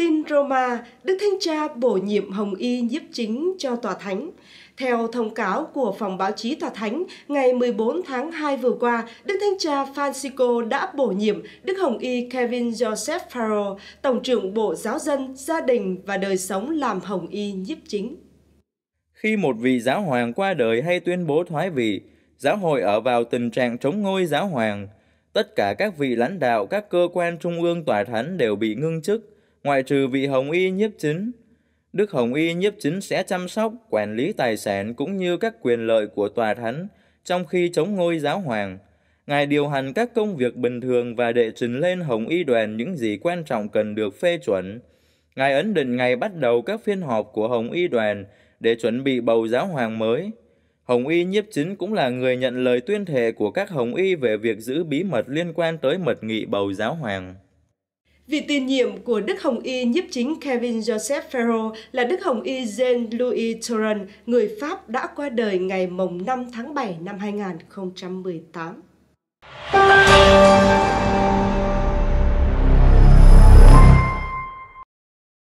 Tin Roma, Đức Thánh Cha bổ nhiệm Hồng Y nhiếp chính cho Tòa Thánh. Theo thông cáo của Phòng Báo chí Tòa Thánh, ngày 14 tháng 2 vừa qua, Đức Thánh Cha Francisco đã bổ nhiệm Đức Hồng Y Kevin Joseph Farrell, Tổng trưởng Bộ Giáo dân, Gia đình và Đời sống làm Hồng Y nhiếp chính. Khi một vị giáo hoàng qua đời hay tuyên bố thoái vị, giáo hội ở vào tình trạng chống ngôi giáo hoàng. Tất cả các vị lãnh đạo các cơ quan trung ương tòa thánh đều bị ngưng chức, ngoại trừ vị Hồng Y nhiếp chính. Đức Hồng Y nhiếp chính sẽ chăm sóc, quản lý tài sản cũng như các quyền lợi của tòa thánh trong khi chống ngôi giáo hoàng. Ngài điều hành các công việc bình thường và đệ trình lên Hồng Y đoàn những gì quan trọng cần được phê chuẩn. Ngài ấn định ngày bắt đầu các phiên họp của Hồng Y đoàn để chuẩn bị bầu giáo hoàng mới. Hồng Y nhiếp chính cũng là người nhận lời tuyên thệ của các Hồng Y về việc giữ bí mật liên quan tới mật nghị bầu giáo hoàng. Vị tiền nhiệm của Đức Hồng Y nhiếp chính Kevin Joseph Ferro là Đức Hồng Y Jean-Louis Turan, người Pháp đã qua đời ngày mồng 5 tháng 7 năm 2018.